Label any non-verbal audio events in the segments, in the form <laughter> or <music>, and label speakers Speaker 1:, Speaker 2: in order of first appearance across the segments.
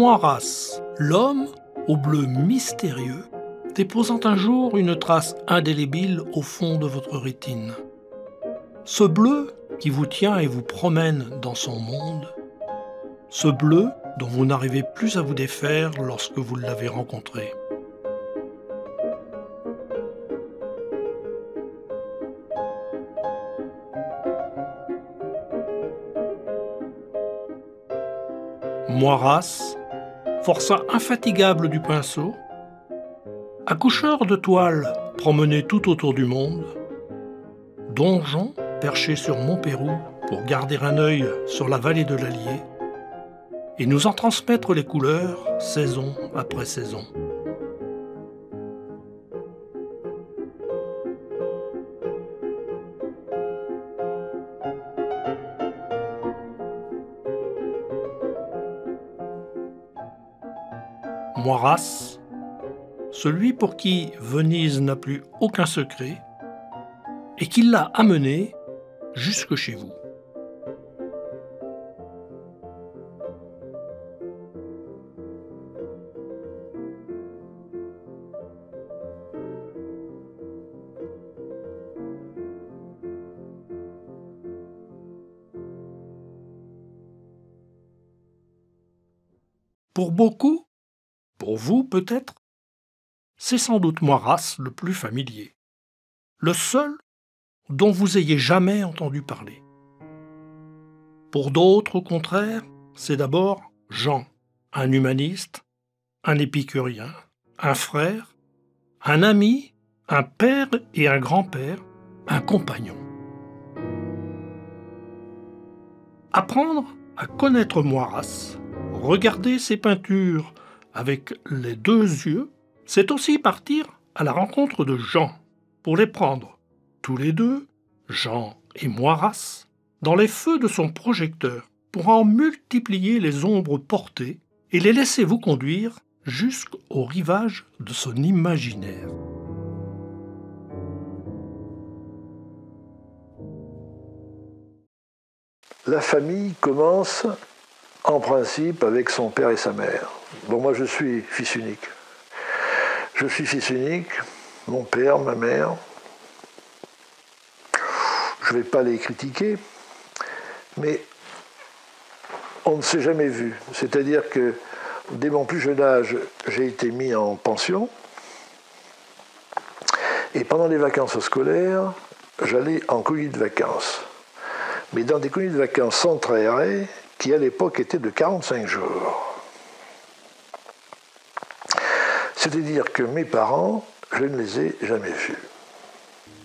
Speaker 1: Moiras, l'homme au bleu mystérieux, déposant un jour une trace indélébile au fond de votre rétine. Ce bleu qui vous tient et vous promène dans son monde, ce bleu dont vous n'arrivez plus à vous défaire lorsque vous l'avez rencontré. Moiras, forçat infatigable du pinceau, accoucheur de toile promené tout autour du monde, donjon perché sur Montpérou pour garder un œil sur la vallée de l'Allier, et nous en transmettre les couleurs saison après saison. Moiras, celui pour qui Venise n'a plus aucun secret et qui l'a amené jusque chez vous. Pour beaucoup, pour vous peut-être, c'est sans doute Moiras le plus familier, le seul dont vous ayez jamais entendu parler. Pour d'autres, au contraire, c'est d'abord Jean, un humaniste, un épicurien, un frère, un ami, un père et un grand-père, un compagnon. Apprendre à connaître Moiras, regarder ses peintures avec les deux yeux, c'est aussi partir à la rencontre de Jean pour les prendre, tous les deux, Jean et Moiras, dans les feux de son projecteur pour en multiplier les ombres portées et les laisser vous conduire jusqu'au rivage de son imaginaire.
Speaker 2: La famille commence en principe avec son père et sa mère. Bon, moi je suis fils unique. Je suis fils unique, mon père, ma mère. Je ne vais pas les critiquer, mais on ne s'est jamais vu. C'est-à-dire que dès mon plus jeune âge, j'ai été mis en pension. Et pendant les vacances scolaires, j'allais en colonie de vacances. Mais dans des colonies de vacances centrées, qui à l'époque étaient de 45 jours. C'est-à-dire que mes parents, je ne les ai jamais vus.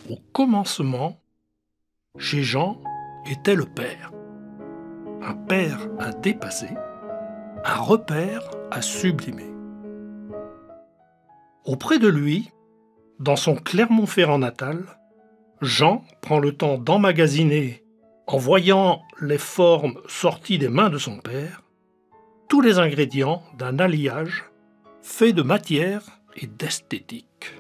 Speaker 1: Au commencement, chez Jean était le père. Un père à dépasser, un repère à sublimer. Auprès de lui, dans son Clermont-Ferrand natal, Jean prend le temps d'emmagasiner, en voyant les formes sorties des mains de son père, tous les ingrédients d'un alliage fait de matière et d'esthétique.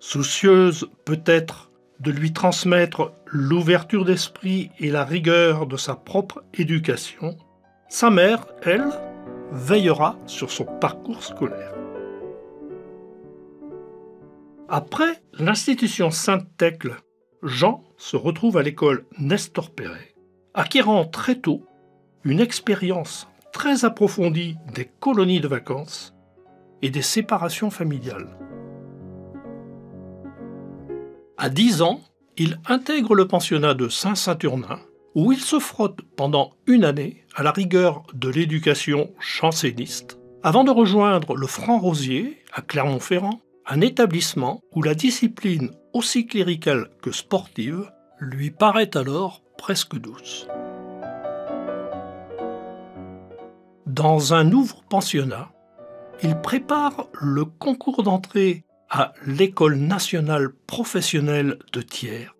Speaker 1: Soucieuse peut-être de lui transmettre l'ouverture d'esprit et la rigueur de sa propre éducation, sa mère, elle, veillera sur son parcours scolaire. Après l'institution Sainte-Thècle, Jean se retrouve à l'école Nestor Perret, acquérant très tôt une expérience très approfondie des colonies de vacances et des séparations familiales. À 10 ans, il intègre le pensionnat de Saint-Saturnin où il se frotte pendant une année à la rigueur de l'éducation janséniste, avant de rejoindre le Franc-Rosier à Clermont-Ferrand, un établissement où la discipline aussi cléricale que sportive lui paraît alors presque douce. Dans un nouveau pensionnat, il prépare le concours d'entrée à l'École nationale professionnelle de Thiers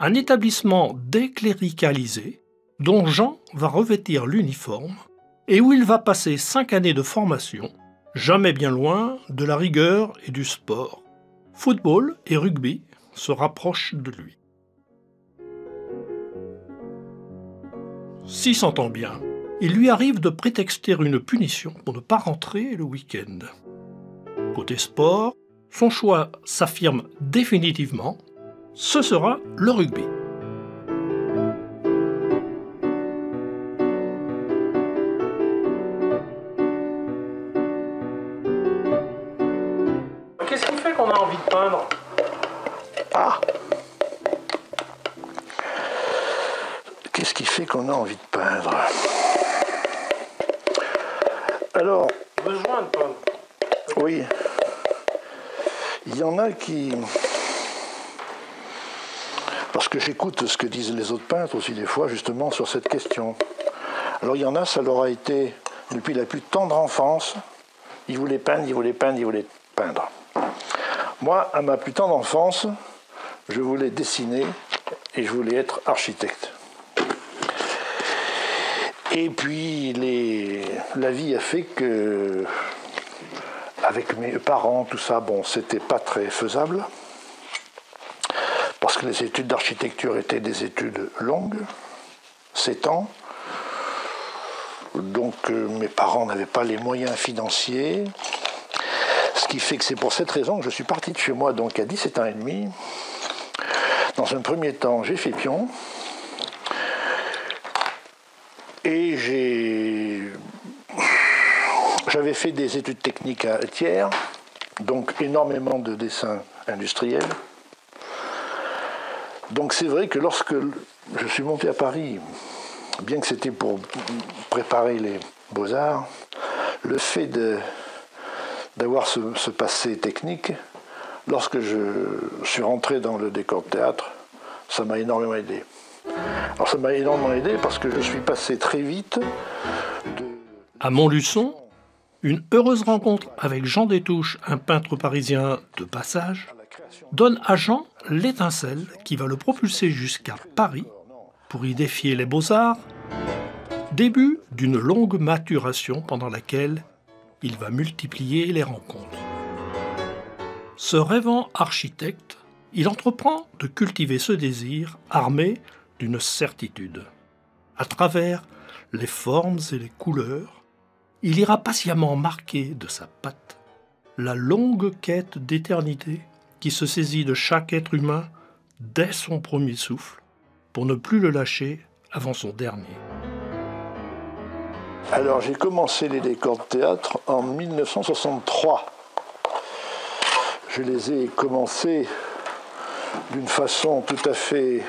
Speaker 1: un établissement décléricalisé dont Jean va revêtir l'uniforme et où il va passer cinq années de formation, jamais bien loin de la rigueur et du sport. Football et rugby se rapprochent de lui. S'y sentant bien, il lui arrive de prétexter une punition pour ne pas rentrer le week-end. Côté sport, son choix s'affirme définitivement, ce sera le rugby.
Speaker 2: Parce que j'écoute ce que disent les autres peintres aussi des fois, justement, sur cette question. Alors il y en a, ça leur a été, depuis la plus tendre enfance, ils voulaient peindre, ils voulaient peindre, ils voulaient peindre. Moi, à ma plus tendre enfance, je voulais dessiner et je voulais être architecte. Et puis la vie a fait que, avec mes parents, tout ça, bon, c'était pas très faisable. Parce que les études d'architecture étaient des études longues, 7 ans. Donc euh, mes parents n'avaient pas les moyens financiers. Ce qui fait que c'est pour cette raison que je suis parti de chez moi donc à 17 ans et demi. Dans un premier temps, j'ai fait pion. Et j'ai. J'avais fait des études techniques à Thiers, donc énormément de dessins industriels. Donc c'est vrai que lorsque je suis monté à Paris, bien que c'était pour préparer les beaux-arts, le fait d'avoir ce, passé technique, lorsque je suis rentré dans le décor de théâtre, ça m'a énormément aidé. Alors ça m'a énormément aidé parce que je suis passé très vite.
Speaker 1: À Montluçon, une heureuse rencontre avec Jean Détouche, un peintre parisien de passage, donne à Jean l'étincelle qui va le propulser jusqu'à Paris pour y défier les beaux-arts, début d'une longue maturation pendant laquelle il va multiplier les rencontres. Se rêvant architecte, il entreprend de cultiver ce désir armé d'une certitude. À travers les formes et les couleurs, il ira patiemment marquer de sa patte la longue quête d'éternité qui se saisit de chaque être humain dès son premier souffle, pour ne plus le lâcher avant son dernier.
Speaker 2: Alors j'ai commencé les décors de théâtre en 1963. Je les ai commencés d'une façon tout à fait,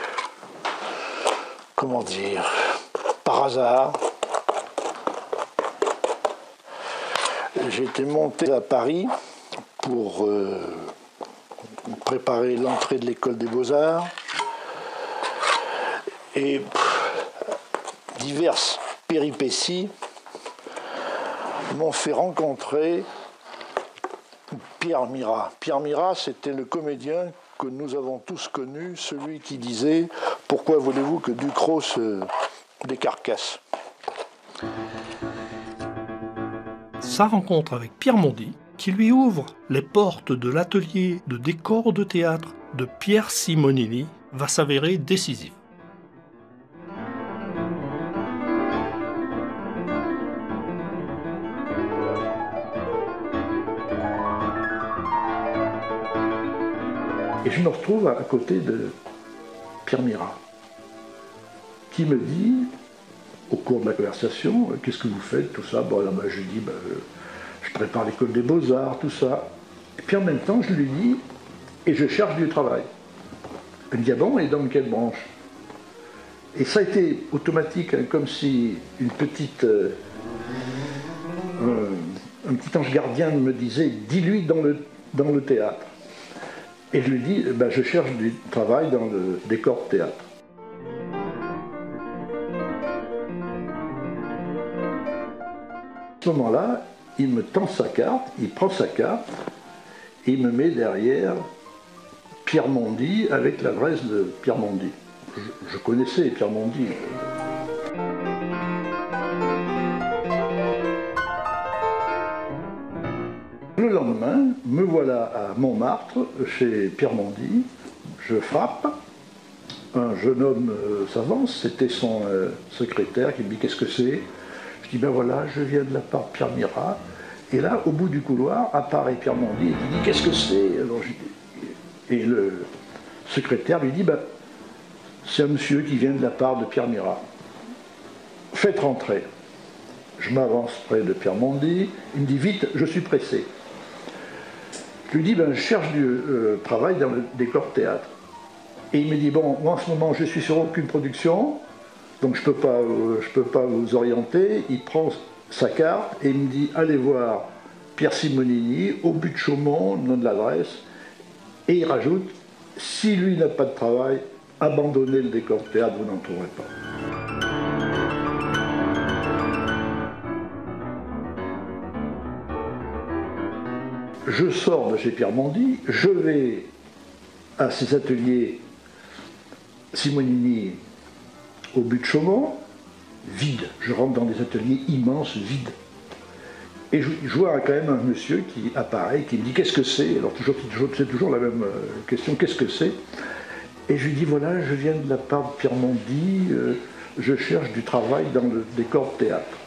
Speaker 2: comment dire, par hasard. Été monté à Paris pour euh, préparer l'entrée de l'école des beaux-arts. Et diverses péripéties m'ont fait rencontrer Pierre Mira. Pierre Mira, c'était le comédien que nous avons tous connu, celui qui disait Pourquoi voulez-vous que Ducrot se décarcasse?
Speaker 1: Sa rencontre avec Pierre Mondy, qui lui ouvre les portes de l'atelier de décor de théâtre de Pierre Simonini, va s'avérer décisive.
Speaker 2: Et je me retrouve à côté de Pierre Mira, qui me dit, au cours de la conversation, qu'est-ce que vous faites, tout ça? Bon, là, je dis, ben, je prépare l'école des beaux-arts, tout ça. Et puis en même temps, je lui dis, et je cherche du travail. Il me dit, ah bon, et dans quelle branche? Et ça a été automatique, hein, comme si une petite. euh, un, un petit ange gardien me disait, dis-lui dans le, dans le théâtre. Et je lui dis, eh ben, je cherche du travail dans le décor théâtre. À ce moment-là, il me tend sa carte, il prend sa carte, et il me met derrière Pierre Mondi avec l'adresse de Pierre Mondi. Je, connaissais Pierre Mondi. Le lendemain, me voilà à Montmartre, chez Pierre Mondi. Je frappe. Un jeune homme euh, s'avance, c'était son euh, secrétaire qui me dit Qu'est-ce que c'est? Je dis Ben voilà, je viens de la part de Pierre Mira. Et là, au bout du couloir, apparaît Pierre Mondy et il dit Qu'est-ce que c'est? Et le secrétaire lui dit ben, C'est un monsieur qui vient de la part de Pierre Mira. Faites rentrer. Je m'avance près de Pierre Mondy. Il me dit Vite, je suis pressé. Je lui dis ben, Je cherche du euh, travail dans le décor théâtre. Et il me dit Bon, moi en ce moment, je suis sur aucune production, donc je ne peux, pas, euh, peux pas vous orienter. Il prend sa carte et il me dit Allez voir Pierre Simonini, au but de Chaumont, nom de l'adresse. Et il rajoute Si lui n'a pas de travail, abandonnez le décor théâtre, vous n'en trouverez pas. Je sors de chez Pierre Mondy, je vais à ses ateliers Simonini au but de Chaumont, vide. Je rentre dans des ateliers immenses, vides. Et je, vois quand même un monsieur qui apparaît, qui me dit qu'est-ce que c'est? Alors toujours, c'est toujours la même euh, question, qu'est-ce que c'est? Et je lui dis voilà, je viens de la part de Pierre Mondy, euh, je cherche du travail dans le décor de théâtre.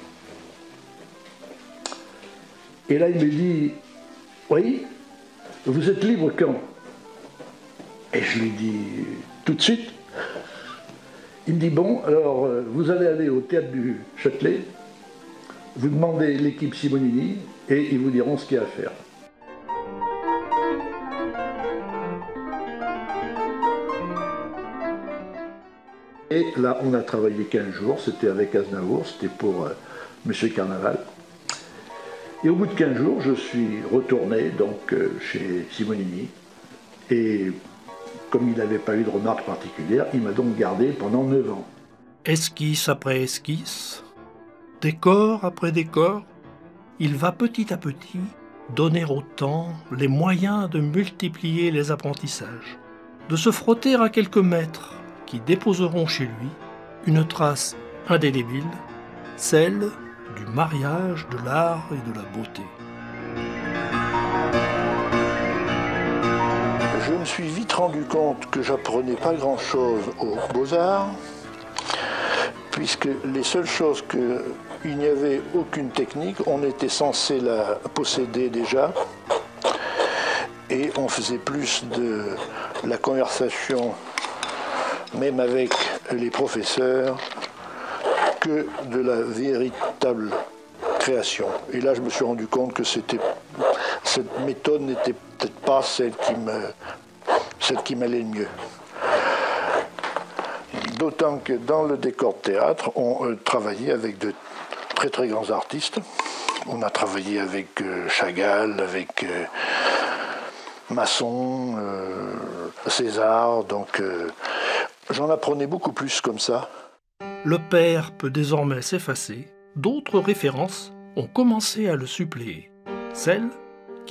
Speaker 2: Et là il me dit oui, vous êtes libre quand? Et je lui dis tout de suite. Il me dit bon, alors euh, vous allez aller au théâtre du Châtelet, vous demandez l'équipe Simonini et ils vous diront ce qu'il y a à faire. Et là, on a travaillé 15 jours, c'était avec Aznavour, c'était pour euh, Monsieur Carnaval. Et au bout de 15 jours, je suis retourné donc euh, chez Simonini. Et comme il n'avait pas eu de remarques particulières, il m'a donc gardé pendant 9 ans.
Speaker 1: Esquisse après esquisse, décor après décor, il va petit à petit donner au temps les moyens de multiplier les apprentissages, de se frotter à quelques maîtres qui déposeront chez lui une trace indélébile, celle du mariage de l'art et de la beauté.
Speaker 2: Je me suis vite rendu compte que j'apprenais pas grand-chose aux beaux-arts, puisque les seules choses que il n'y avait aucune technique, on était censé la posséder déjà, et on faisait plus de la conversation, même avec les professeurs, que de la véritable création. Et là, je me suis rendu compte que c'était, cette méthode n'était peut-être pas celle qui, me, celle qui m'allait le mieux. D'autant que dans le décor de théâtre, on euh, travaillait avec de très très grands artistes. On a travaillé avec euh, Chagall, avec euh, Masson, César, donc j'en apprenais beaucoup plus comme ça
Speaker 1: le père peut désormais s'effacer, d'autres références ont commencé à le suppléer, celles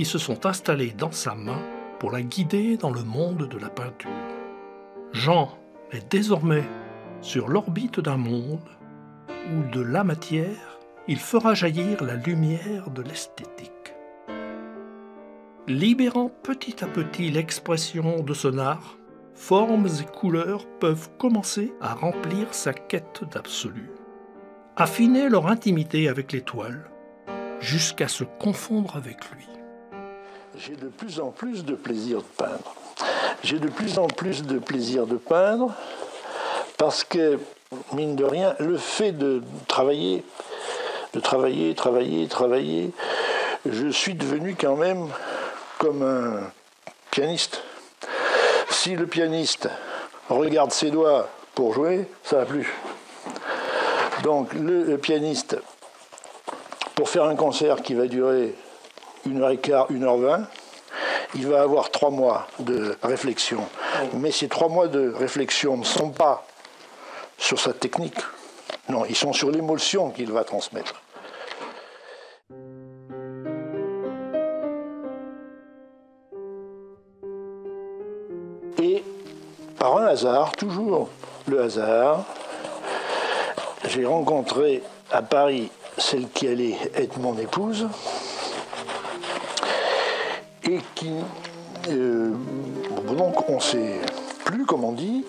Speaker 1: se sont installées dans sa main pour la guider dans le monde de la peinture. Jean est désormais sur l'orbite d'un monde où de la matière, il fera jaillir la lumière de l'esthétique. Libérant petit à petit l'expression de son art, formes et couleurs peuvent commencer à remplir sa quête d'absolu, affiner leur intimité avec l'étoile, jusqu'à se confondre avec lui.
Speaker 2: J'ai de plus en plus de plaisir de peindre. J'ai de plus en plus de plaisir de peindre parce que, mine de rien, le fait de travailler, de travailler, travailler, travailler, je suis devenu quand même comme un pianiste si le pianiste regarde ses doigts pour jouer, ça va plus. Donc le, pianiste, pour faire un concert qui va durer une heure et quart, une heure vingt, il va avoir trois mois de réflexion. Mais ces trois mois de réflexion ne sont pas sur sa technique. Non, ils sont sur l'émotion qu'il va transmettre. par un hasard, toujours le hasard, j'ai rencontré à Paris celle qui allait être mon épouse. Et qui. Euh, donc on sait plus, comme on dit,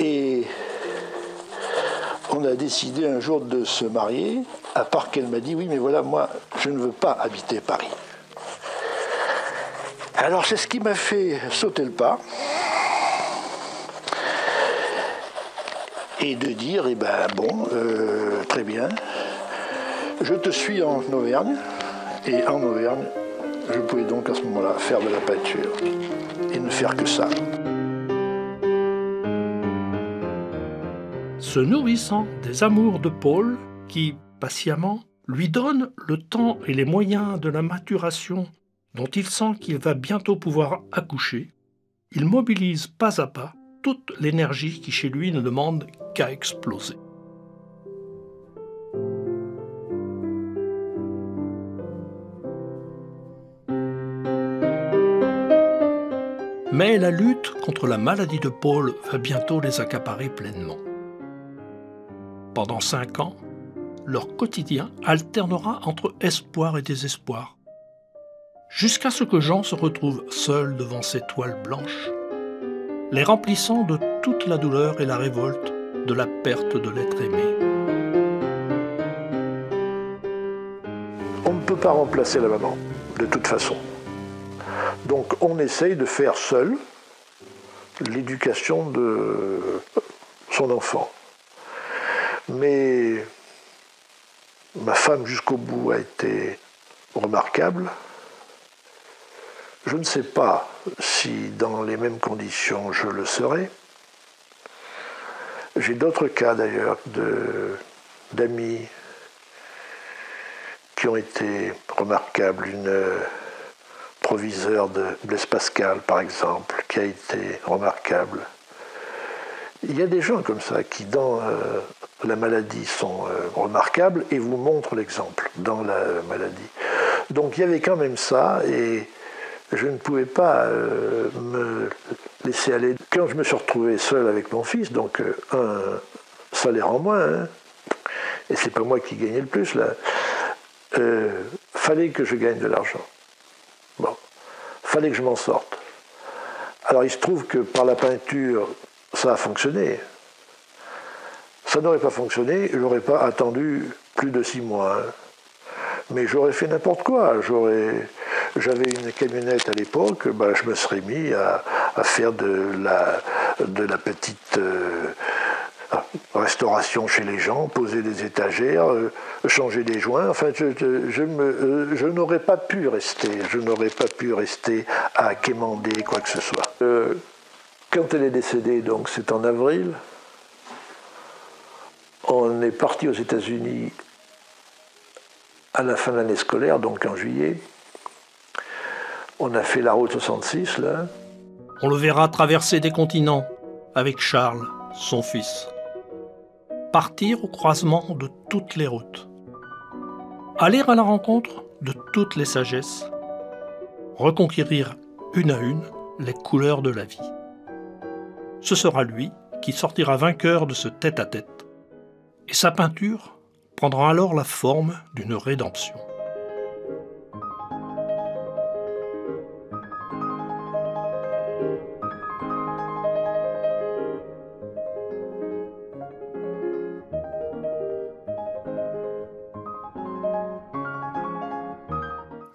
Speaker 2: et on a décidé un jour de se marier, à part qu'elle m'a dit oui, mais voilà, moi, je ne veux pas habiter Paris. Alors c'est ce qui m'a fait sauter le pas et de dire, eh ben bon, euh, très bien, je te suis en Auvergne, et en Auvergne, je pouvais donc à ce moment-là faire de la peinture et ne faire que ça.
Speaker 1: Se nourrissant des amours de Paul, qui, patiemment, lui donne le temps et les moyens de la maturation dont il sent qu'il va bientôt pouvoir accoucher, il mobilise pas à pas toute l'énergie qui chez lui ne demande qu'à exploser. Mais la lutte contre la maladie de Paul va bientôt les accaparer pleinement. Pendant cinq ans, leur quotidien alternera entre espoir et désespoir, jusqu'à ce que Jean se retrouve seul devant ces toiles blanches, les remplissant de toute la douleur et la révolte de la perte de l'être aimé.
Speaker 2: On ne peut pas remplacer la maman, de toute façon. Donc on essaye de faire seul l'éducation de son enfant. Mais ma femme jusqu'au bout a été remarquable. Je ne sais pas si dans les mêmes conditions je le serai. J'ai d'autres cas d'ailleurs d'amis qui ont été remarquables. Une proviseur de Blaise Pascal, par exemple, qui a été remarquable. Il y a des gens comme ça qui, dans euh, la maladie, sont euh, remarquables et vous montrent l'exemple dans la maladie. Donc il y avait quand même ça et je ne pouvais pas euh, me laisser aller. Quand je me suis retrouvé seul avec mon fils, donc un salaire en moins, hein, et c'est pas moi qui gagnais le plus là, fallait que je gagne de l'argent. Bon, fallait que je m'en sorte. Alors il se trouve que par la peinture, ça a fonctionné. Ça n'aurait pas fonctionné, je n'aurais pas attendu plus de six mois. Hein. Mais j'aurais fait n'importe quoi. J'aurais, j'avais une camionnette à l'époque, bah, je me serais mis à, faire de la, de la petite euh, restauration chez les gens, poser des étagères, euh, changer des joints. Enfin, je, euh, je n'aurais pas pu rester, je n'aurais pas pu rester à quémander quoi que ce soit. Euh, quand elle est décédée, donc c'est en avril, on est parti aux États-Unis à la fin de l'année scolaire, donc en juillet. On a fait la route 66 là.
Speaker 1: On le verra traverser des continents avec Charles, son fils partir au croisement de toutes les routes, aller à la rencontre de toutes les sagesses, reconquérir une à une les couleurs de la vie. Ce sera lui qui sortira vainqueur de ce tête-à-tête, et sa peinture prendra alors la forme d'une rédemption.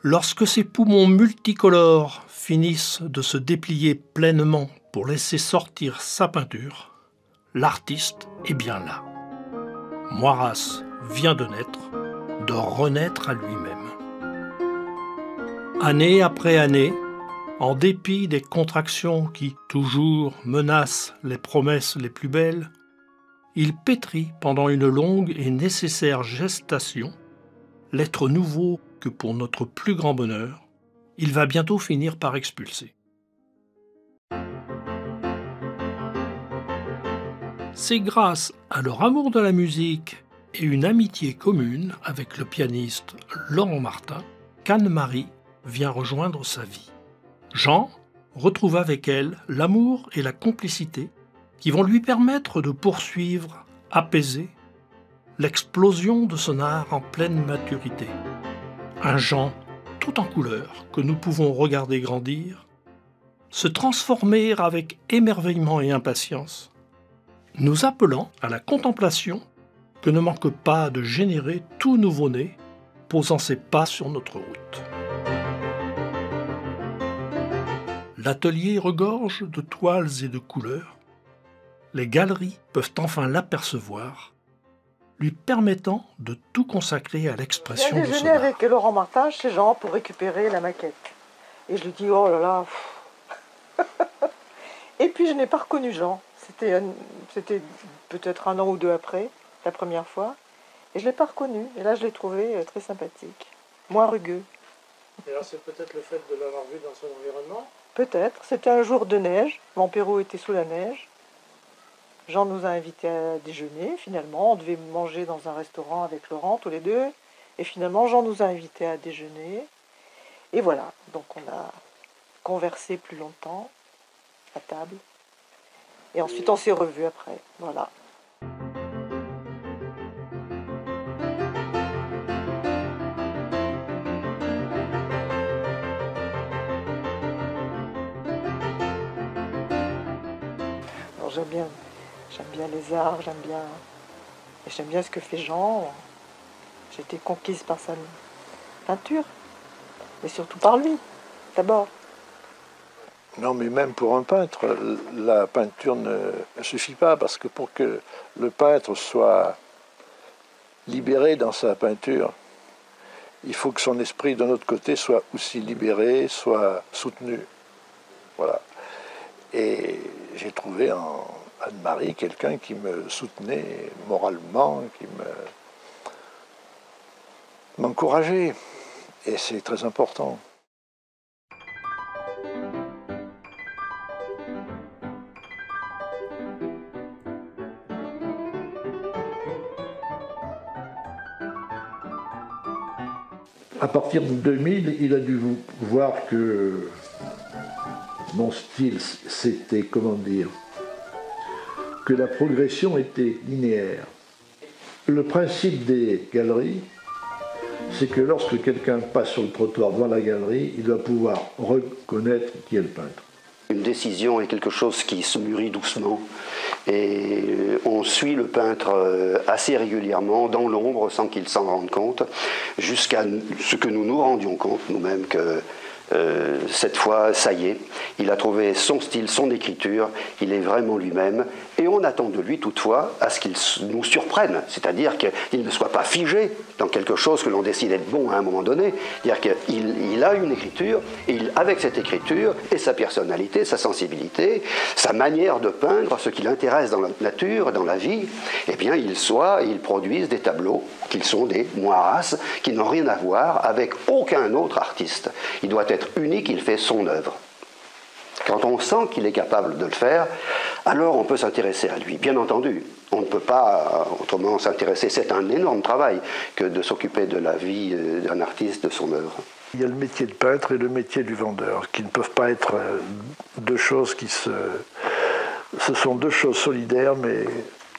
Speaker 1: Lorsque ses poumons multicolores finissent de se déplier pleinement pour laisser sortir sa peinture, l'artiste est bien là. Moiras vient de naître, de renaître à lui-même. Année après année, en dépit des contractions qui toujours menacent les promesses les plus belles, il pétrit pendant une longue et nécessaire gestation l'être nouveau que pour notre plus grand bonheur, il va bientôt finir par expulser. C'est grâce à leur amour de la musique et une amitié commune avec le pianiste Laurent Martin qu'Anne-Marie vient rejoindre sa vie. Jean retrouve avec elle l'amour et la complicité qui vont lui permettre de poursuivre, apaiser, l'explosion de son art en pleine maturité un Jean tout en couleurs que nous pouvons regarder grandir, se transformer avec émerveillement et impatience, nous appelant à la contemplation que ne manque pas de générer tout nouveau-né posant ses pas sur notre route. L'atelier regorge de toiles et de couleurs. Les galeries peuvent enfin l'apercevoir, lui permettant de tout consacrer à l'expression de son
Speaker 3: déjeuner avec Laurent Martin chez Jean pour récupérer la maquette. Et je lui dis, oh là là. <laughs> et puis je n'ai pas reconnu Jean. C'était, c'était peut-être un an ou deux après, la première fois. Et je ne l'ai pas reconnu. Et là, je l'ai trouvé euh, très sympathique. Moins rugueux.
Speaker 1: Et alors, c'est peut-être le fait de l'avoir vu dans son environnement?
Speaker 3: Peut-être. C'était un jour de neige. Mon Pérou était sous la neige. Jean nous a invités à déjeuner, finalement. On devait manger dans un restaurant avec Laurent, tous les deux. Et finalement, Jean nous a invités à déjeuner. Et voilà. Donc, on a conversé plus longtemps à table. Et ensuite, on s'est revus après. Voilà. j'aime bien, j'aime bien les arts, j'aime bien, j'aime bien ce que fait Jean. J'ai été conquise par sa peinture, mais surtout par lui, d'abord.
Speaker 2: Non, mais même pour un peintre, la peinture ne suffit pas, parce que pour que le peintre soit libéré dans sa peinture, il faut que son esprit, d'un autre côté, soit aussi libéré, soit soutenu. Voilà. Et j'ai trouvé en Anne-Marie quelqu'un qui me soutenait moralement, qui me m'encourageait. Et c'est très important. À partir de 2000, il a dû voir que mon style, c'était, comment dire, que la progression était linéaire. Le principe des galeries, c'est que lorsque quelqu'un passe sur le trottoir devant la galerie, il doit pouvoir reconnaître qui est le peintre.
Speaker 4: Une décision est quelque chose qui se mûrit doucement et on suit le peintre euh, assez régulièrement dans l'ombre sans qu'il s'en rende compte jusqu'à ce que nous nous rendions compte nous-mêmes que euh, cette fois, ça y est, il a trouvé son style, son écriture, il est vraiment lui-même, et on attend de lui toutefois à ce qu'il nous surprenne, c'est-à-dire qu'il ne soit pas figé dans quelque chose que l'on décide être bon à un moment donné, c'est-à-dire qu'il a une écriture, et avec cette écriture, et sa personnalité, sa sensibilité, sa manière de peindre, ce qui l'intéresse dans la nature, dans la vie, eh bien, il soit, il produise des tableaux qui sont des moirasses, qui n'ont rien à voir avec aucun autre artiste. Il doit être unique, il fait son œuvre. Quand on sent qu'il est capable de le faire, alors on peut s'intéresser à lui. Bien entendu, on ne peut pas autrement s'intéresser. C'est un énorme travail que de s'occuper de la vie euh, d'un artiste, de son œuvre.
Speaker 2: Il y a le métier de peintre et le métier du vendeur, qui ne peuvent pas être euh, deux choses qui se... Ce sont deux choses solidaires, mais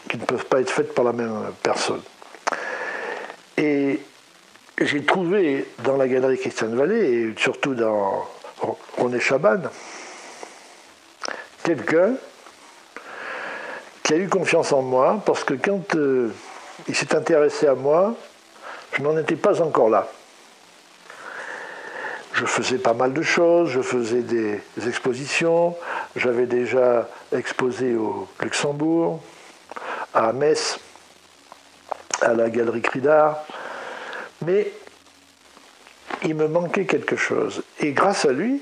Speaker 2: qui ne peuvent pas être faites par la même personne. Et j'ai trouvé dans la galerie Christiane Vallée, et surtout dans René Chaban, quelqu'un qui a eu confiance en moi, parce que quand euh, il s'est intéressé à moi, je n'en étais pas encore là. Je faisais pas mal de choses, je faisais des expositions, j'avais déjà exposé au Luxembourg, à Metz, à la galerie Cridard, mais il me manquait quelque chose. Et grâce à lui,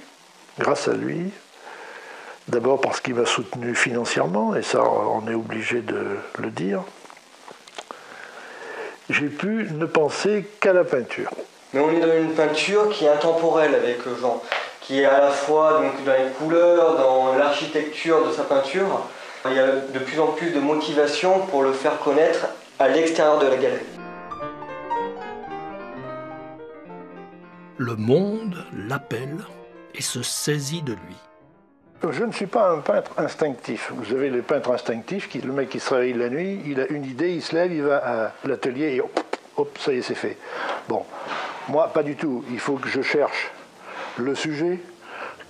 Speaker 2: grâce à lui, d'abord parce qu'il m'a soutenu financièrement, et ça on est obligé de le dire, j'ai pu ne penser qu'à la peinture.
Speaker 5: Mais on est dans une peinture qui est intemporelle avec Jean, qui est à la fois donc, dans les couleurs, dans l'architecture de sa peinture. Il y a de plus en plus de motivation pour le faire connaître à l'extérieur de la galerie.
Speaker 1: Le monde l'appelle et se saisit de lui.
Speaker 2: Je ne suis pas un peintre instinctif. Vous avez les peintres instinctifs, qui, le mec qui se réveille la nuit, il a une idée, il se lève, il va à l'atelier et hop, hop, ça y est, c'est fait. Bon, Moi, pas du tout. Il faut que je cherche le sujet,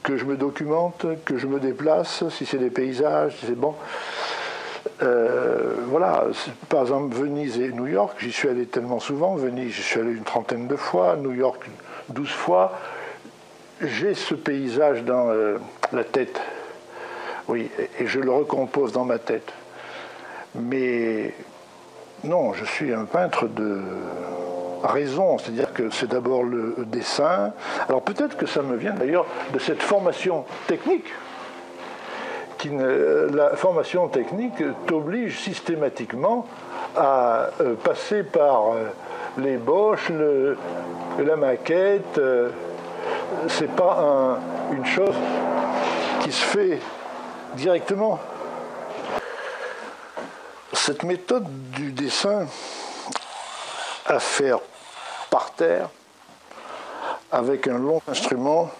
Speaker 2: que je me documente, que je me déplace, si c'est des paysages, si c'est bon. Euh, voilà, par exemple Venise et New York, j'y suis allé tellement souvent. Venise, j'y suis allé une trentaine de fois. New York, douze fois. J'ai ce paysage dans euh, la tête. Oui, et je le recompose dans ma tête. Mais non, je suis un peintre de raison, c'est-à-dire que c'est d'abord le dessin. Alors peut-être que ça me vient d'ailleurs de cette formation technique. Qui la formation technique t'oblige systématiquement à euh, passer par boches, la maquette. Euh, c'est pas une chose qui se fait directement. Cette méthode du dessin à faire par terre avec un long instrument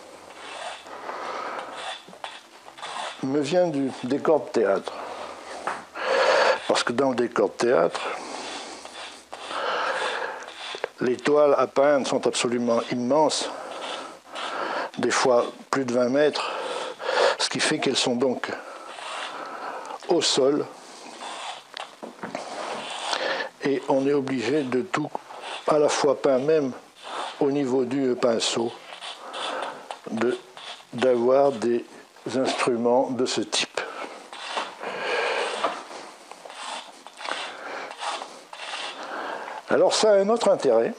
Speaker 2: me vient du décor de théâtre. Parce que dans le décor de théâtre, les toiles à peindre sont absolument immenses, des fois plus de 20 mètres, ce qui fait qu'elles sont donc au sol et on est obligé de tout à la fois peindre, même au niveau du pinceau, d'avoir des instruments de ce type. Alors ça a un autre intérêt,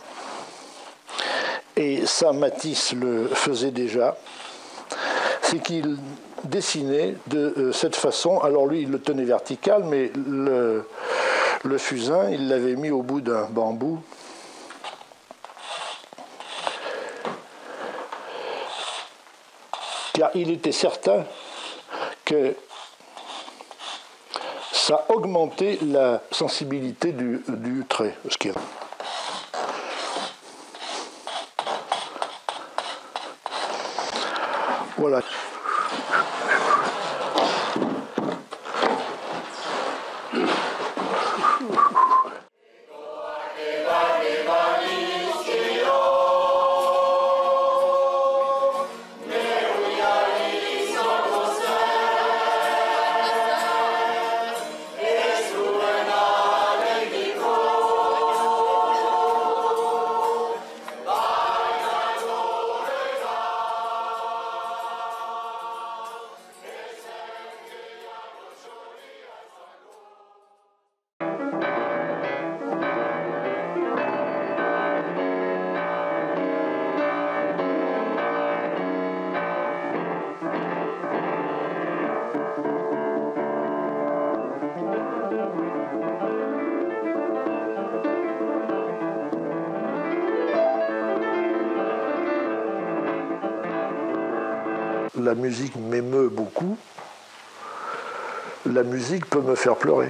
Speaker 2: et ça Matisse le faisait déjà, c'est qu'il dessinait de euh, cette façon, alors lui il le tenait vertical, mais le, le fusain, il l'avait mis au bout d'un bambou. Car il était certain que ça augmentait la sensibilité du, du trait. Ce. Voilà. La musique m'émeut beaucoup, la musique peut me faire pleurer.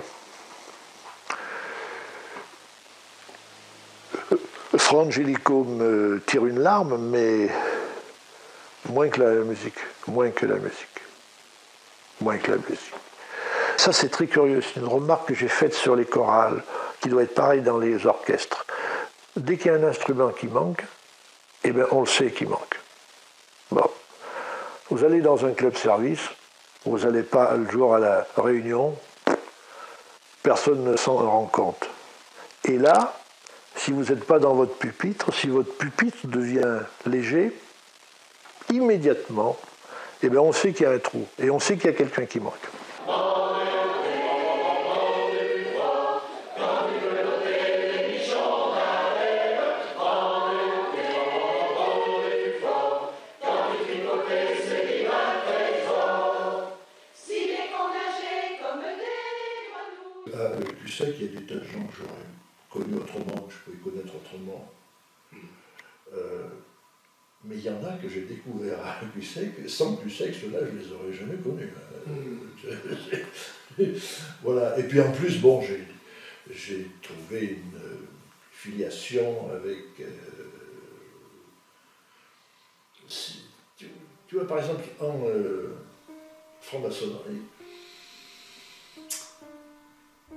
Speaker 2: Fra Angelico me tire une larme, mais moins que la musique, moins que la musique, moins que la musique. Ça, c'est très curieux. C'est une remarque que j'ai faite sur les chorales, qui doit être pareil dans les orchestres. Dès qu'il y a un instrument qui manque, eh bien, on le sait qu'il manque. Vous allez dans un club service, vous n'allez pas le jour à la réunion, personne ne s'en rend compte. Et là, si vous n'êtes pas dans votre pupitre, si votre pupitre devient léger, immédiatement, eh bien on sait qu'il y a un trou et on sait qu'il y a quelqu'un qui manque. Bon, j'ai trouvé une filiation avec. Euh, tu, vois, par exemple, en euh, franc-maçonnerie,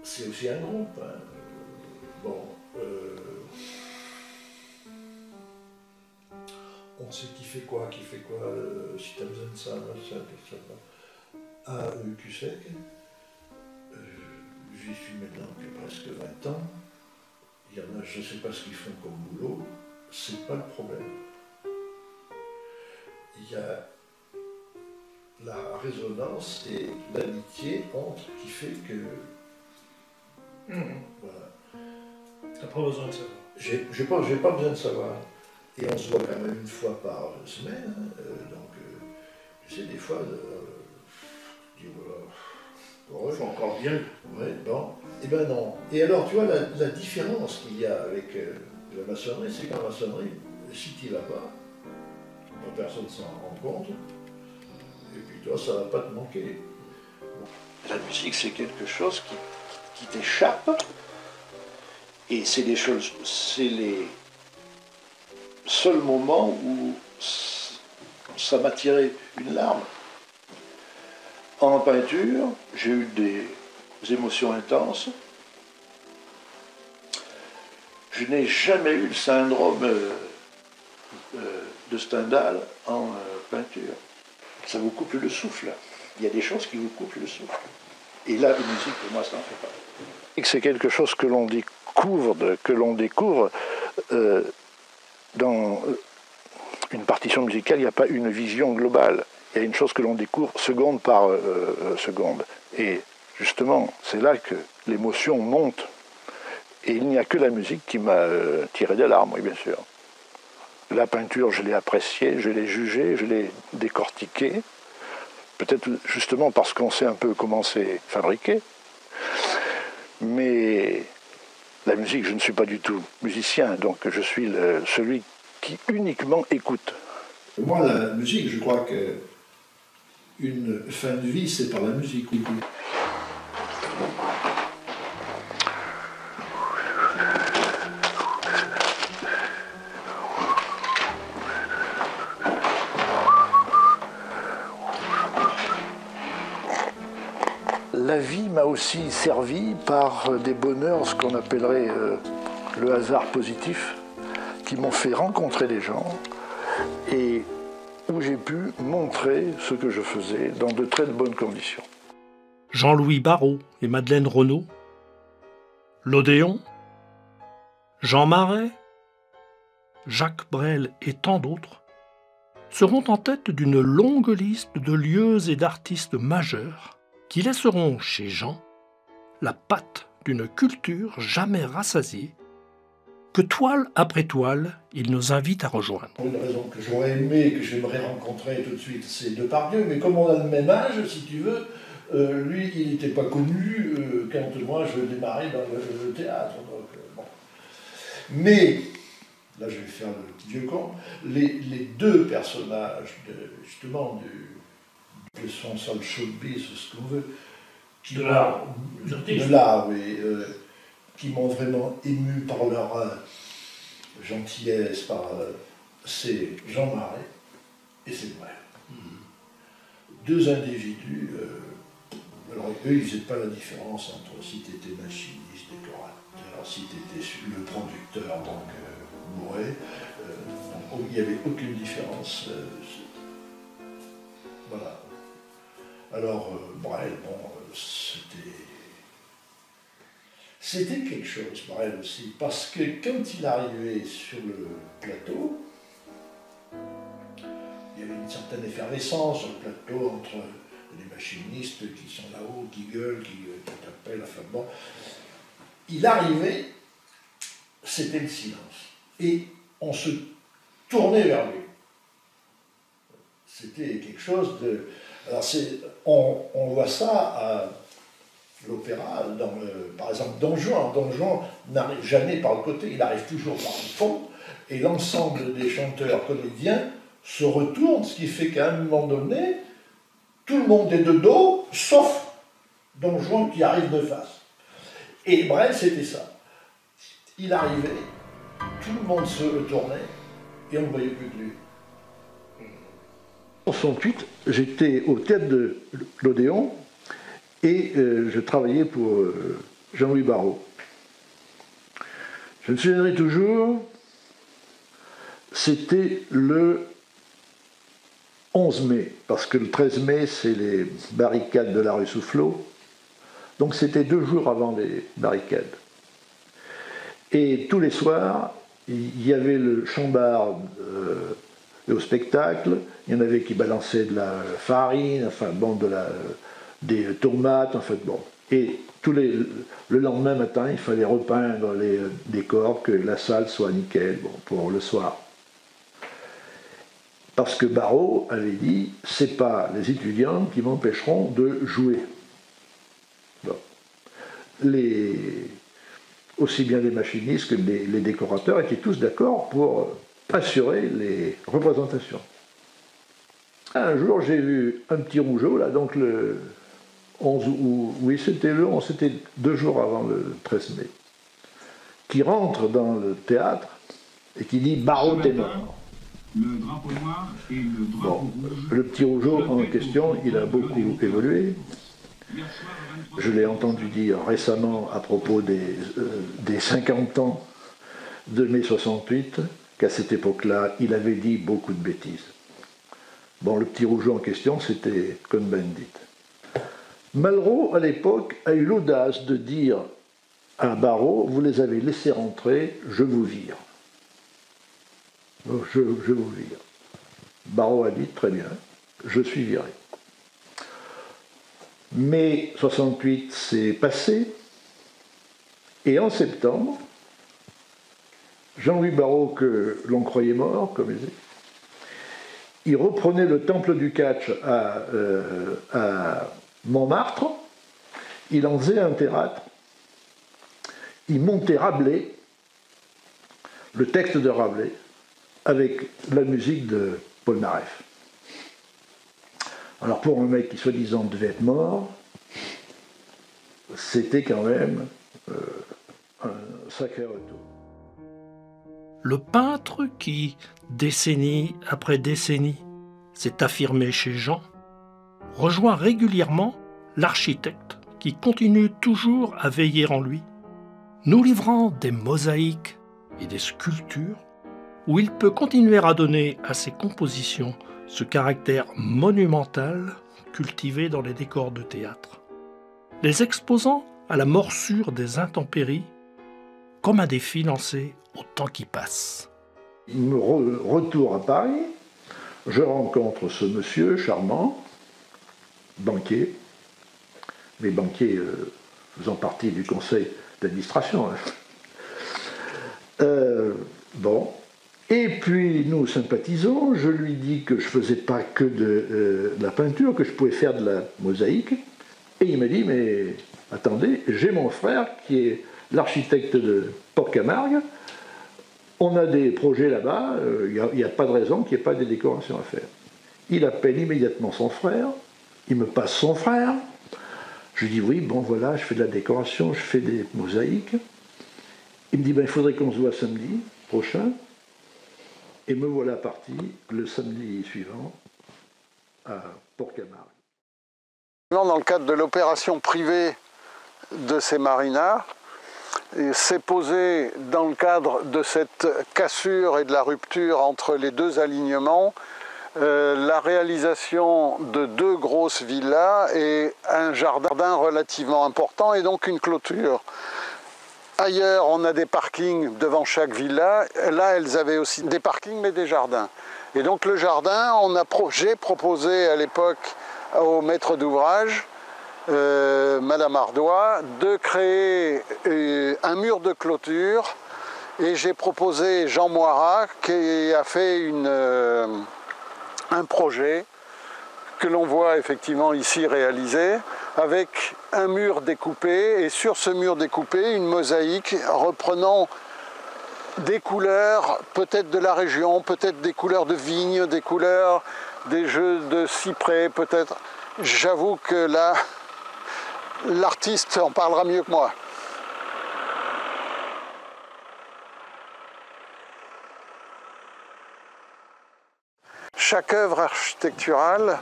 Speaker 2: c'est aussi un groupe. Hein. Bon. Euh, c'est qui fait quoi, qui fait quoi, si t'as besoin de ça, ça, ça, ça. Euh, j'y suis maintenant depuis presque 20 ans. Il y en a, je ne sais pas ce qu'ils font comme boulot, c'est pas le problème. Il y a la résonance et l'amitié entre qui fait que. Voilà.
Speaker 1: T'as pas besoin de savoir.
Speaker 2: J'ai j'ai pas, j'ai pas besoin de savoir. Et on se voit quand même une fois par semaine. hein, euh, donc, euh, tu sais, des fois, euh, je dis, voilà, heureux.
Speaker 1: Faut encore bien.
Speaker 2: Ouais, bon. Eh ben non. Et alors, tu vois, la, la différence qu'il y a avec euh, la maçonnerie, c'est qu'en maçonnerie, si tu n'y vas pas, bon, personne ne s'en rend compte. Et puis toi, ça va pas te manquer. La musique, c'est quelque chose qui, qui t'échappe. Et c'est des choses, c'est les seuls moments où ça m'a tiré une larme. En peinture, j'ai eu des émotions intenses. Je n'ai jamais eu le syndrome euh, euh, de Stendhal en euh, peinture. Ça vous coupe le souffle. Il y a des choses qui vous coupent le souffle. Et là, la musique, pour moi, ça n'en fait pas. C'est quelque chose que l'on découvre, que l'on découvre dans une partition musicale. Il n'y a pas une vision globale. Il y a une chose que l'on découvre seconde par euh, euh, seconde. Et justement, c'est là que l'émotion monte. Et il n'y a que la musique qui m'a euh, tiré des larmes, oui, bien sûr. La peinture, je l'ai appréciée, je l'ai jugée, je l'ai décortiquée. Peut-être justement parce qu'on sait un peu comment c'est fabriqué. Mais la musique, je ne suis pas du tout musicien, donc je suis celui qui uniquement écoute. Moi, la musique, je crois que une fin de vie, c'est par la musique. La vie m'a aussi servi par des bonheurs, ce qu'on appellerait euh, le hasard positif, qui m'ont fait rencontrer des gens et où j'ai pu montrer ce que je faisais dans de très bonnes conditions.
Speaker 1: Jean-Louis Barrault et Madeleine Renaud, l'Odéon, Jean Marais, Jacques Brel et tant d'autres seront en tête d'une longue liste de lieux et d'artistes majeurs qui laisseront chez Jean la patte d'une culture jamais rassasiée que toile après toile il nous invite à rejoindre.
Speaker 2: Pour une raison que j'aurais aimé, que j'aimerais rencontrer tout de suite, c'est Depardieu, mais comme on a le même âge, si tu veux, euh, lui, il n'était pas connu euh, quand moi je démarrais dans le, le théâtre. donc, euh, bon. Mais, là je vais faire le vieux con, les, les deux personnages, de, justement, du, de son seul showbiz, ce qu'on veut, qui
Speaker 1: De l'art,
Speaker 2: de l'art, oui, euh, qui m'ont vraiment ému par leur euh, gentillesse, par euh, c'est Jean Marais et c'est Brel. Deux individus, euh, alors eux, ils ne faisaient pas la différence entre si tu étais machiniste, décorateur, si tu étais le producteur, donc bourré, il n'y avait aucune différence. voilà. Alors, Brel, bon, c'était. C'était quelque chose, Brel aussi, parce que quand il arrivait sur le plateau, il y avait une certaine effervescence sur le plateau entre les machinistes qui sont là-haut, qui gueulent, qui, euh, t'appellent, enfin bon. Il arrivait, c'était le silence. Et on se tournait vers lui. C'était quelque chose de. Alors, on, on voit ça à l'opéra, le- par exemple, Don Juan. Don Juan n'arrive jamais par le côté, il arrive toujours par le fond, et l'ensemble des chanteurs comédiens se retournent, ce qui fait qu'à un moment donné, tout le monde est de dos, sauf Don Juan qui arrive de face. Et Brel, c'était ça. Il arrivait, tout le monde se retournait, et on ne voyait plus que lui. En 68, j'étais au théâtre de l'Odéon et euh, je travaillais pour euh, Jean-Louis Barrault. Je me souviendrai toujours, c'était le 11 mai, parce que le 13 mai, c'est les barricades de la rue Soufflot. Donc c'était deux jours avant les barricades. Et tous les soirs, il y avait le chambard euh, au spectacle, il y en avait qui balançaient de la farine, enfin bon, de la, des tomates, en fait bon. Et tous les, le lendemain matin, il fallait repeindre les décors, que la salle soit nickel bon, pour le soir. Parce que Barrault avait dit, c'est pas les étudiants qui m'empêcheront de jouer. Les, aussi bien les machinistes que les, les décorateurs étaient tous d'accord pour assurer les représentations. Un jour, j'ai vu un petit rougeau, là, donc le 11 ou oui, c'était le 11, c'était deux jours avant le 13 mai, qui rentre dans le théâtre et qui dit Barreau est mort. Le drapeau noir et le drapeau rouge. Le petit rougeau en question, il a beaucoup évolué. Je l'ai entendu dire récemment à propos des, euh, des 50 ans de mai 68 qu'à cette époque-là, il avait dit beaucoup de bêtises. Bon, le petit rougeau en question, c'était Cohn-Bendit. Malraux, à l'époque, a eu l'audace de dire à Barreau Vous les avez laissés rentrer, je vous vire. Je, je vous vire. Barreau a dit Très bien, je suis viré. Mai 68 s'est passé, et en septembre, Jean-Louis Barrault, que l'on croyait mort, comme il il reprenait le temple du catch à, euh, à Montmartre, il en faisait un théâtre, il montait Rabelais, le texte de Rabelais, avec la musique de Paul Naref. Alors pour un mec qui soi-disant devait être mort, c'était quand même euh, un sacré retour.
Speaker 1: Le peintre qui, décennie après décennie, s'est affirmé chez Jean, rejoint régulièrement l'architecte qui continue toujours à veiller en lui, nous livrant des mosaïques et des sculptures où il peut continuer à donner à ses compositions ce caractère monumental cultivé dans les décors de théâtre, les exposant à la morsure des intempéries comme un défi lancé au temps qui passe.
Speaker 2: Retour à Paris, je rencontre ce monsieur charmant, banquier, mais banquier euh, faisant partie du conseil d'administration. Hein. Euh, bon, et puis nous sympathisons, je lui dis que je ne faisais pas que euh, de, la peinture, que je pouvais faire de la mosaïque. Et il m'a dit, mais attendez, j'ai mon frère qui est l'architecte de Port-Camargue. On a des projets là-bas, il n'y a, a, pas de raison qu'il n'y ait pas des décorations à faire. Il appelle immédiatement son frère, il me passe son frère. Je lui dis, oui, bon voilà, je fais de la décoration, je fais des mosaïques. Il me dit, ben, il faudrait qu'on se voit samedi prochain. Et me voilà parti le samedi suivant à Port-Camargue.
Speaker 6: Dans le cadre de l'opération privée de ces marinards, s'est posé dans le cadre de cette cassure et de la rupture entre les deux alignements euh, la réalisation de deux grosses villas et un jardin relativement important et donc une clôture. Ailleurs, on a des parkings devant chaque villa. Là, elles avaient aussi des parkings, mais des jardins. Et donc le jardin, on a j'ai proposé à l'époque au maître d'ouvrage, euh, Madame Ardois, de créer euh, un mur de clôture. Et j'ai proposé Jean Moirat, qui a fait une, un projet que l'on voit effectivement ici réalisé, avec un mur découpé et sur ce mur découpé une mosaïque reprenant des couleurs peut-être de la région, peut-être des couleurs de vigne, des couleurs des jeux de cyprès, peut-être. J'avoue que là, <laughs> l'artiste en parlera mieux que moi. Chaque œuvre architecturale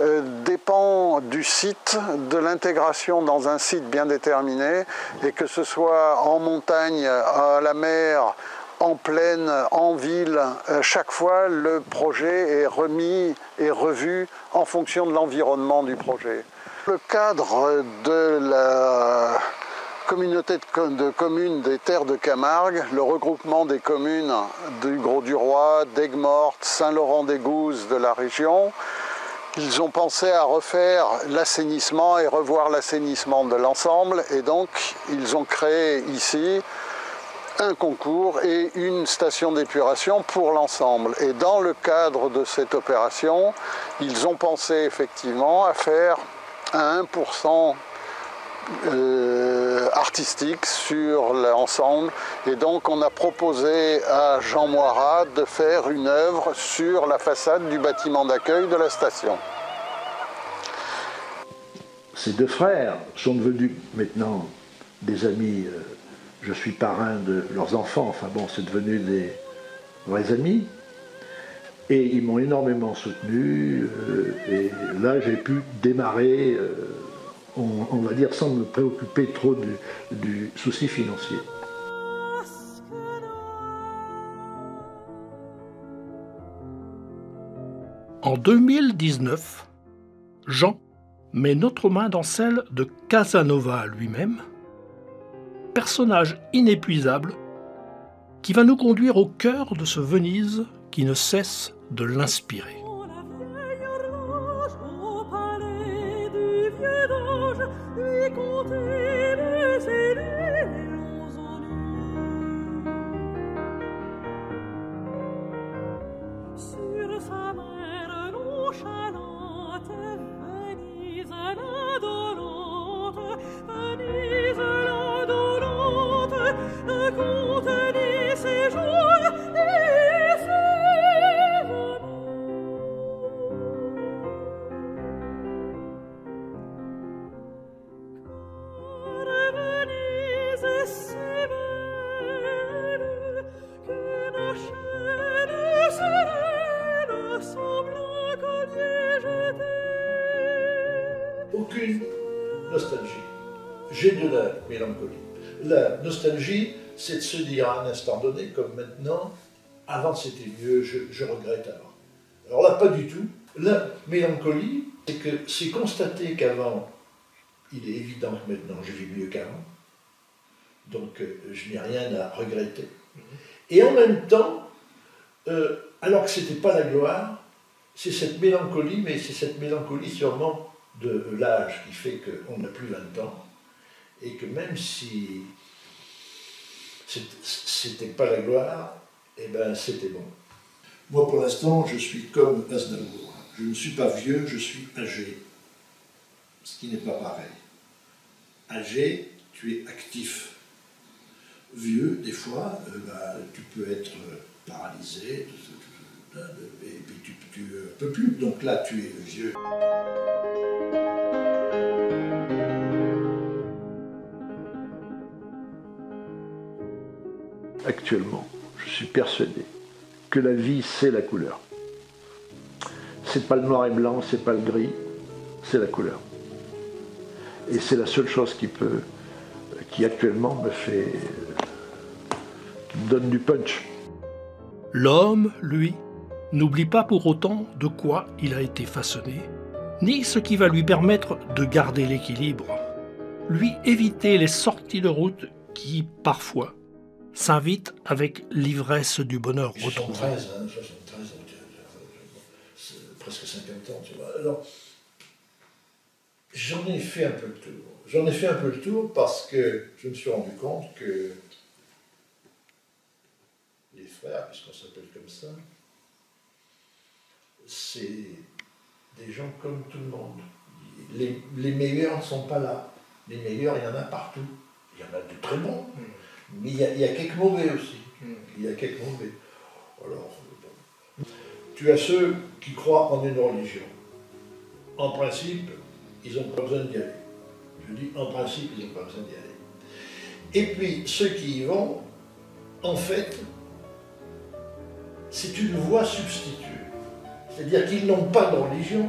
Speaker 6: euh, dépend du site, de l'intégration dans un site bien déterminé, et que ce soit en montagne, à la mer en plaine, en ville. Euh, chaque fois, le projet est remis et revu en fonction de l'environnement du projet. Le cadre de la communauté de communes des terres de Camargue, le regroupement des communes du Gros-du-Roi, d'Aigues-Mortes, Saint-Laurent-des-Gouzes de la région, ils ont pensé à refaire l'assainissement et revoir l'assainissement de l'ensemble et donc ils ont créé ici un concours et une station d'épuration pour l'ensemble. Et dans le cadre de cette opération, ils ont pensé effectivement à faire un 1% euh, artistique sur l'ensemble. Et donc on a proposé à Jean Moirat de faire une œuvre sur la façade du bâtiment d'accueil de la station.
Speaker 2: Ces deux frères sont devenus maintenant des amis. Euh, je suis parrain de leurs enfants, enfin bon, c'est devenu des vrais amis. Et ils m'ont énormément soutenu. Euh, et là, j'ai pu démarrer, on, va dire, sans me préoccuper trop du souci financier.
Speaker 1: En 2019, Jean met notre main dans celle de Casanova lui-même, personnage inépuisable qui va nous conduire au cœur de ce Venise qui ne cesse de l'inspirer.
Speaker 2: La nostalgie, c'est de se dire à un instant donné, comme maintenant, avant c'était mieux, je, regrette avant. Alors là, pas du tout. La mélancolie, c'est que c'est constater qu'avant, il est évident que maintenant je vis mieux qu'avant. Donc euh, je n'ai rien à regretter. Et en même temps, euh, alors que ce n'était pas la gloire, c'est cette mélancolie, mais c'est cette mélancolie sûrement de l'âge qui fait qu'on n'a plus 20 ans et que même si c'était pas la gloire, eh ben c'était bon. Moi pour l'instant je suis comme Aznavour. Je ne suis pas vieux, je suis âgé. Ce qui n'est pas pareil. Âgé, tu es actif. Vieux, des fois, euh, bah, tu peux être paralysé, et puis tu ne peux plus. Donc là, tu es vieux. Actuellement, je suis persuadé que la vie, c'est la couleur. C'est pas le noir et blanc, c'est pas le gris, c'est la couleur. Et c'est la seule chose qui peut, qui actuellement me fait, qui me donne du punch.
Speaker 1: L'homme, lui, n'oublie pas pour autant de quoi il a été façonné, ni ce qui va lui permettre de garder l'équilibre, lui éviter les sorties de route qui, parfois, s'invite avec l'ivresse du bonheur retrouvé.
Speaker 2: 73, hein, 73, presque 50 ans, tu vois. Alors, j'en ai fait un peu le tour. J'en ai fait un peu le tour parce que je me suis rendu compte que les frères, puisqu'on s'appelle comme ça, c'est des gens comme tout le monde. Les, les meilleurs ne sont pas là. Les meilleurs, il y en a partout. Il y en a de très bons. Mm. Mais il y, a, quelques mauvais aussi. Hmm. Il y a quelques mauvais. Alors, tu as ceux qui croient en une religion. En principe, ils n'ont pas besoin d'y aller. Je dis en principe, ils n'ont pas besoin d'y aller. Et puis, ceux qui y vont, en fait, c'est une voie substituée. C'est-à-dire qu'ils n'ont pas de religion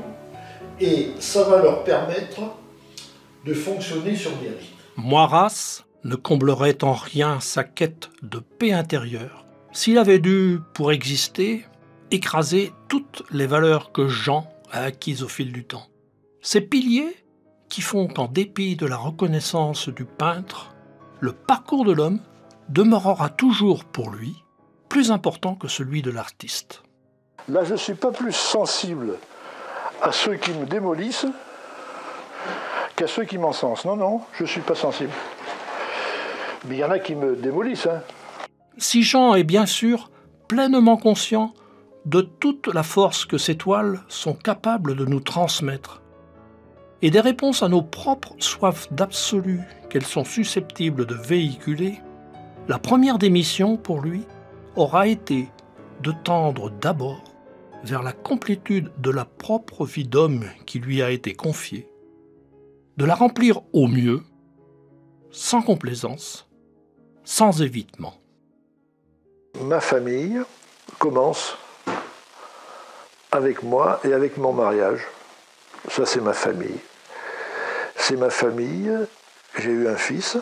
Speaker 2: et ça va leur permettre de fonctionner sur des rites.
Speaker 1: Moiras ne comblerait en rien sa quête de paix intérieure s'il avait dû, pour exister, écraser toutes les valeurs que Jean a acquises au fil du temps. Ces piliers qui font qu'en dépit de la reconnaissance du peintre, le parcours de l'homme demeurera toujours pour lui plus important que celui de l'artiste.
Speaker 2: Là, je ne suis pas plus sensible à ceux qui me démolissent qu'à ceux qui m'encensent. Non, non, je ne suis pas sensible. Mais il y en a qui me démolissent. Hein.
Speaker 1: Si Jean est bien sûr pleinement conscient de toute la force que ces toiles sont capables de nous transmettre, et des réponses à nos propres soifs d'absolu qu'elles sont susceptibles de véhiculer, la première des missions pour lui aura été de tendre d'abord vers la complétude de la propre vie d'homme qui lui a été confiée, de la remplir au mieux, sans complaisance, sans évitement.
Speaker 2: Ma famille commence avec moi et avec mon mariage. Ça, c'est ma famille. C'est ma famille. J'ai eu un fils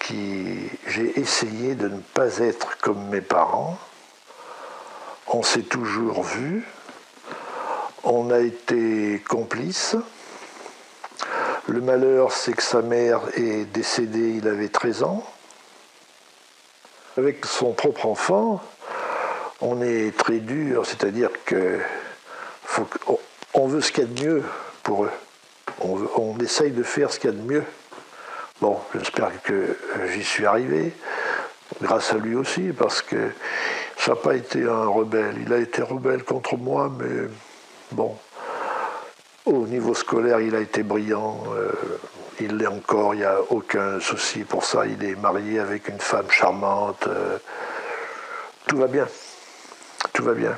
Speaker 2: qui j'ai essayé de ne pas être comme mes parents. On s'est toujours vus. On a été complices. Le malheur, c'est que sa mère est décédée, il avait 13 ans. Avec son propre enfant, on est très dur, c'est-à-dire que on veut ce qu'il y a de mieux pour eux. On, on essaye de faire ce qu'il y a de mieux. Bon, j'espère que j'y suis arrivé, grâce à lui aussi, parce que ça n'a pas été un rebelle. Il a été rebelle contre moi, mais bon, au niveau scolaire, il a été brillant. Euh, il l'est encore, il n'y a aucun souci pour ça. Il est marié avec une femme charmante. Euh, tout va bien. Tout va bien.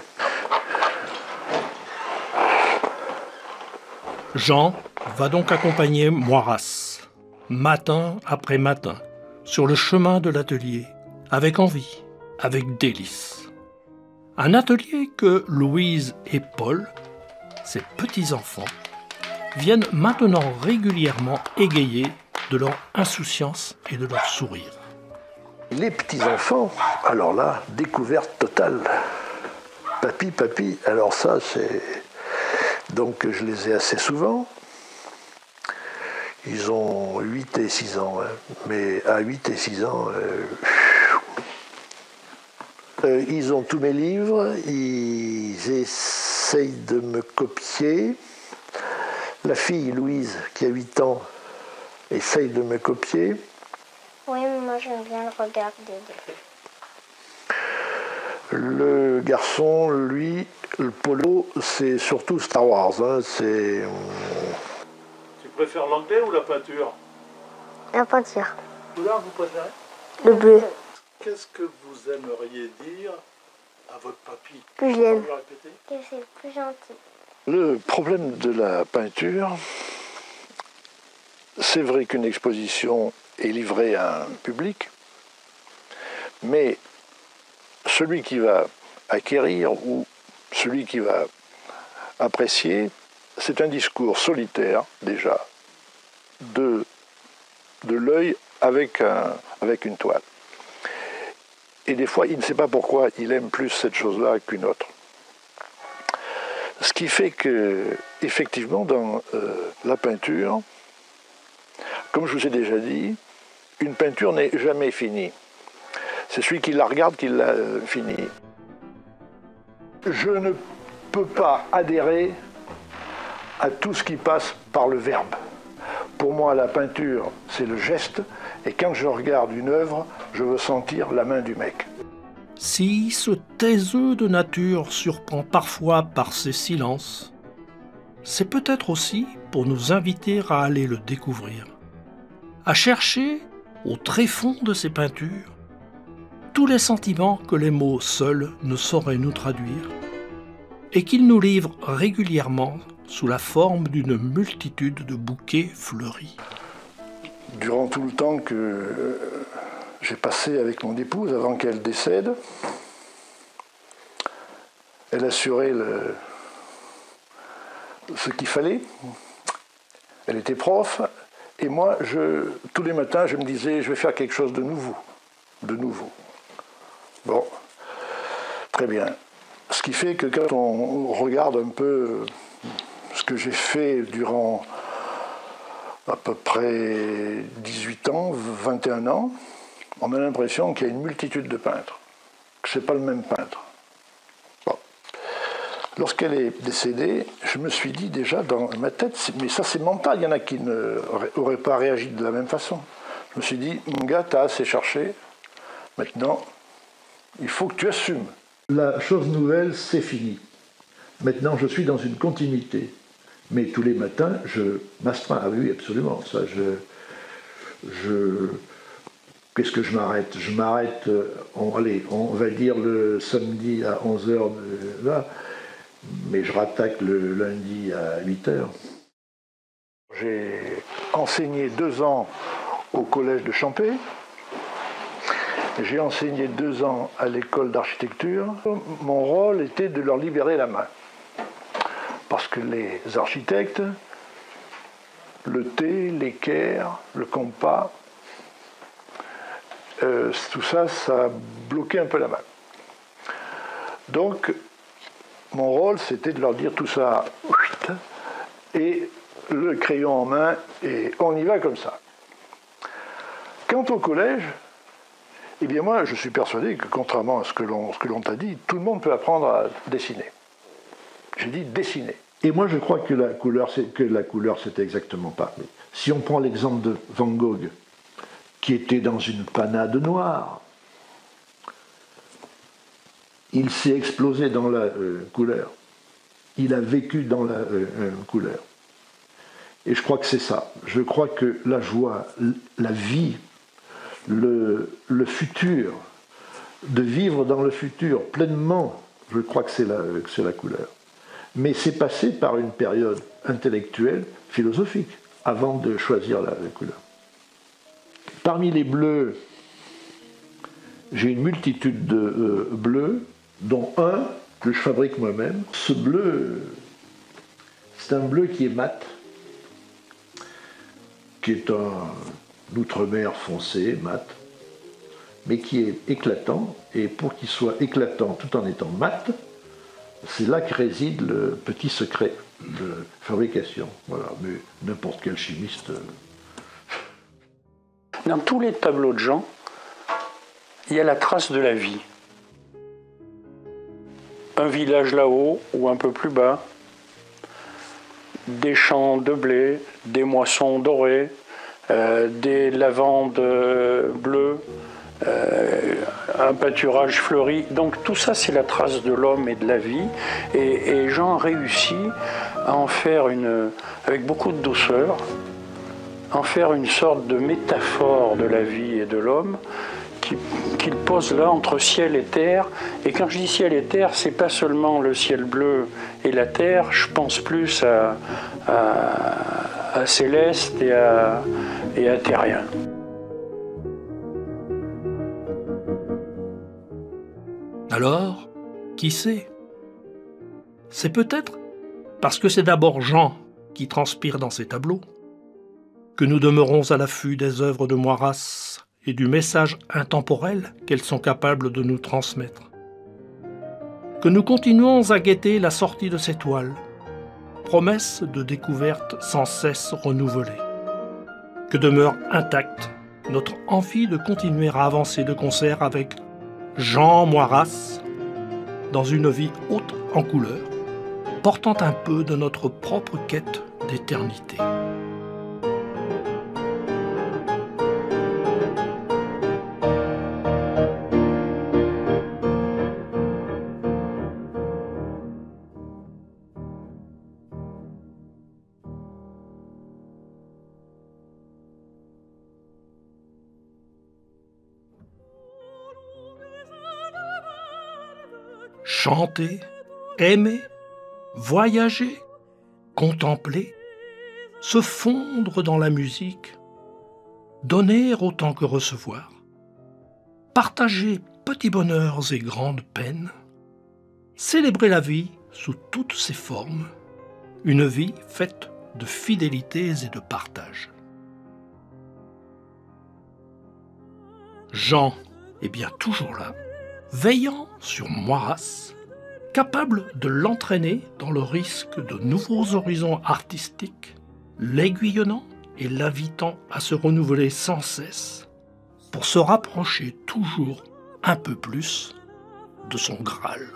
Speaker 1: Jean va donc accompagner Moiras, matin après matin, sur le chemin de l'atelier, avec envie, avec délice. Un atelier que Louise et Paul, ses petits-enfants, viennent maintenant régulièrement égayer de leur insouciance et de leur sourire.
Speaker 2: Les petits-enfants, alors là, découverte totale. Papy, papy, alors ça, c'est. Donc je les ai assez souvent. Ils ont 8 et 6 ans, hein. mais à 8 et 6 ans, euh, euh, ils ont tous mes livres, ils essayent de me copier. La fille, Louise, qui a 8 ans, essaye de me copier.
Speaker 7: Oui, moi j'aime bien le regarder.
Speaker 2: Le garçon, lui, le polo, c'est surtout Star Wars. Hein, c'est.
Speaker 1: Tu préfères l'anglais ou la peinture?
Speaker 7: La peinture.
Speaker 1: Couleur, vous préférez?
Speaker 7: Le bleu.
Speaker 1: Qu'est-ce que vous aimeriez dire à votre papy
Speaker 7: Que je l'aime. Que c'est plus gentil.
Speaker 2: Le problème de la peinture, c'est vrai qu'une exposition est livrée à un public, mais celui qui va acquérir ou celui qui va apprécier, c'est un discours solitaire déjà de, de l'œil avec, un, avec une toile. Et des fois, il ne sait pas pourquoi il aime plus cette chose-là qu'une autre. Ce qui fait que, effectivement, dans euh, la peinture, comme je vous ai déjà dit, une peinture n'est jamais finie. C'est celui qui la regarde qui l'a euh, finie. Je ne peux pas adhérer à tout ce qui passe par le verbe. Pour moi, la peinture, c'est le geste, et quand je regarde une œuvre, je veux sentir la main du mec.
Speaker 1: Si ce taiseux de nature surprend parfois par ses silences, c'est peut-être aussi pour nous inviter à aller le découvrir, à chercher, au tréfonds de ses peintures, tous les sentiments que les mots seuls ne sauraient nous traduire, et qu'il nous livre régulièrement sous la forme d'une multitude de bouquets fleuris.
Speaker 2: Durant tout le temps que euh, j'ai passé avec mon épouse avant qu'elle décède, elle assurait ce qu'il fallait. Elle était prof, et moi, tous les matins, je me disais, je vais faire quelque chose de nouveau. de nouveau. Bon, très bien. Ce qui fait que quand on regarde un peu ce que j'ai fait durant à peu près 18 ans, 21 ans, on a l'impression qu'il y a une multitude de peintres, que ce n'est pas le même peintre. Lorsqu'elle est décédée, je me suis dit déjà dans ma tête, mais ça c'est mental, il y en a qui n'auraient pas réagi de la même façon. Je me suis dit, mon gars, t'as assez cherché, maintenant, il faut que tu assumes. La chose nouvelle, c'est fini. Maintenant, je suis dans une continuité. Mais tous les matins, je m'astreins. Ah oui, absolument. Ça, je. je Qu'est-ce que je m'arrête? Je m'arrête, euh, allez, on va dire le samedi à 11h, là, mais je rattaque le lundi à 8h. J'ai enseigné deux ans au collège de Champé. J'ai enseigné deux ans à l'école d'architecture. Mon rôle était de leur libérer la main. Parce que les architectes, le thé, l'équerre, le compas, euh, tout ça, ça a bloqué un peu la main. Donc, mon rôle, c'était de leur dire tout ça, et le crayon en main, et on y va comme ça. Quant au collège, eh bien moi, je suis persuadé que contrairement à ce que l'on t'a dit, tout le monde peut apprendre à dessiner. J'ai dit dessiner. Et moi, je crois que la couleur, c'est que la couleur, c'était exactement pareil. Si on prend l'exemple de Van Gogh, qui était dans une panade noire, il s'est explosé dans la euh, couleur. Il a vécu dans la euh, euh, couleur. Et je crois que c'est ça. Je crois que la joie, la vie, le, futur, de vivre dans le futur pleinement, je crois que c'est la couleur mais c'est passé par une période intellectuelle, philosophique, avant de choisir la, couleur. Parmi les bleus, j'ai une multitude de euh, bleus, dont un que je fabrique moi-même. Ce bleu, c'est un bleu qui est mat, qui est un outre-mer foncé, mat, mais qui est éclatant. Et pour qu'il soit éclatant tout en étant mat, c'est là que réside le petit secret de fabrication. Voilà, mais n'importe quel chimiste. Euh,
Speaker 8: Dans tous les tableaux de Jean, il y a la trace de la vie. Un village là-haut ou un peu plus bas, des champs de blé, des moissons dorées, euh, des lavandes bleues, euh, un pâturage fleuri. Donc tout ça, c'est la trace de l'homme et de la vie. Et, Jean réussit à en faire une, avec beaucoup de douceur, en faire une sorte de métaphore de la vie et de l'homme qu'il pose là entre ciel et terre. Et quand je dis ciel et terre, c'est pas seulement le ciel bleu et la terre, je pense plus à, céleste et à terrien.
Speaker 1: Alors, qui sait C'est peut-être parce que c'est d'abord Jean qui transpire dans ses tableaux que nous demeurons à l'affût des œuvres de Moiras et du message intemporel qu'elles sont capables de nous transmettre. Que nous continuons à guetter la sortie de ces toiles, promesse de découvertes sans cesse renouvelées. Que demeure intacte notre envie de continuer à avancer de concert avec Jean Moiras, dans une vie haute en couleur, portant un peu de notre propre quête d'éternité. Chanter, aimer, voyager, contempler, se fondre dans la musique, donner autant que recevoir, partager petits bonheurs et grandes peines, célébrer la vie sous toutes ses formes, une vie faite de fidélités et de partage. Jean, est bien toujours là, veillant sur Moiras, capable de l'entraîner dans le risque de nouveaux horizons artistiques, l'aiguillonnant et l'invitant à se renouveler sans cesse pour se rapprocher toujours un peu plus de son Graal.